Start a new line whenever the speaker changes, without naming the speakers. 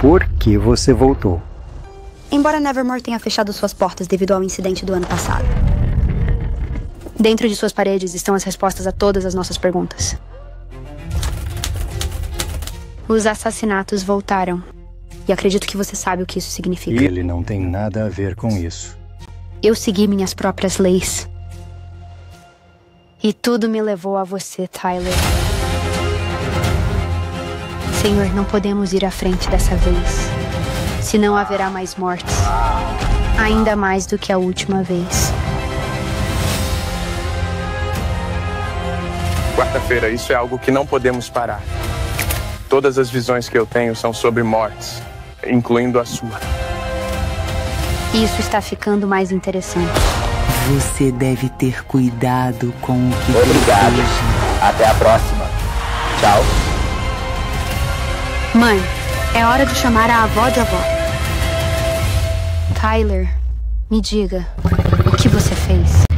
Por que você voltou?
Embora Nevermore tenha fechado suas portas devido ao incidente do ano passado. Dentro de suas paredes estão as respostas a todas as nossas perguntas. Os assassinatos voltaram. E acredito que você sabe o que isso significa.
Ele não tem nada a ver com isso.
Eu segui minhas próprias leis. E tudo me levou a você, Tyler. Senhor, não podemos ir à frente dessa vez. Senão haverá mais mortes. Ainda mais do que a última vez.
Quarta-feira, isso é algo que não podemos parar. Todas as visões que eu tenho são sobre mortes, incluindo a sua.
Isso está ficando mais interessante.
Você deve ter cuidado com o que
Obrigado.
deseja.
Até a próxima. Tchau.
Mãe, é hora de chamar a avó de avó. Tyler, me diga, o que você fez?